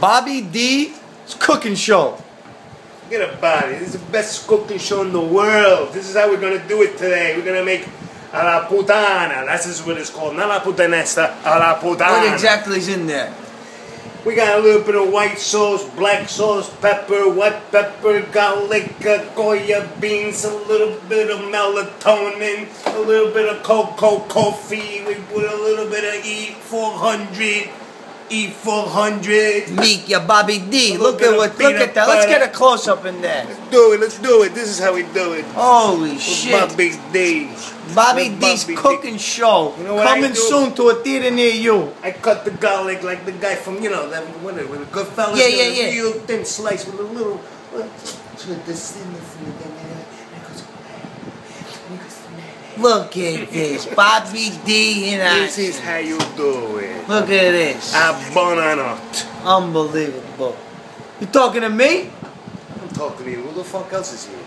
Bobby D's cooking show. Forget about it. This is the best cooking show in the world. This is how we're gonna do it today. We're gonna make a la putana. That's what it's called. Not la puttanesca, a la putana. What exactly is in there? We got a little bit of white sauce, black sauce, pepper, white pepper, garlic, goya beans, a little bit of melatonin, a little bit of cocoa coffee. We put a little bit of E400, E400. Meek, ya Bobby D. A little Look at what. Look at that. Let's get a close up in there. Let's do it. Let's do it. This is how we do it. Holy With shit. Bobby D. Bobby With D's Bobby D. cooking show You know coming soon to a theater near you. I cut the garlic like the guy from, you know, that what it, with the Goodfellas. Yeah, yeah, yeah. Real thin slice with a little. With the thinness in it, and it Look at this, Bobby D in This is how you do it. Look at this, A buonanotte. unbelievable. You talking to me? I'm talking to you. Who the fuck else is here?